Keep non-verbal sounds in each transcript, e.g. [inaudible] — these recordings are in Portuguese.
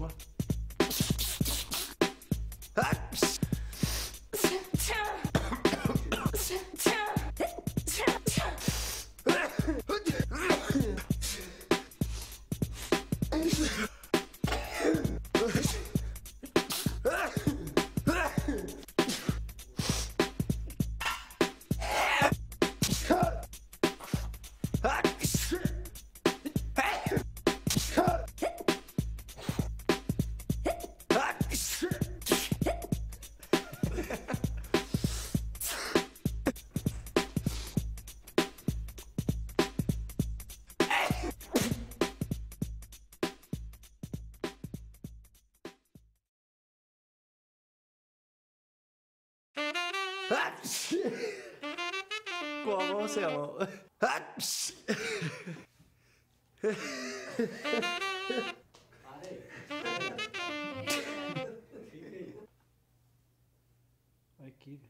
Com a mão ou sem a mão? Aqui.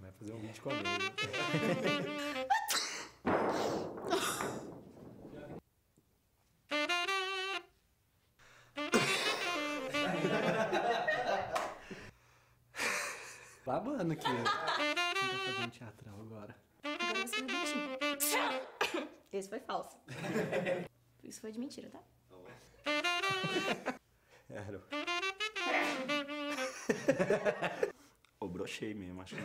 Vai fazer um vídeo com a dele. [laughs] Babando aqui. [laughs] tá fazendo teatrão agora? Agora você vai mentir. Esse foi falso. Isso foi de mentira, tá? [laughs] Era. Ô, [laughs] brochei mesmo, acho que.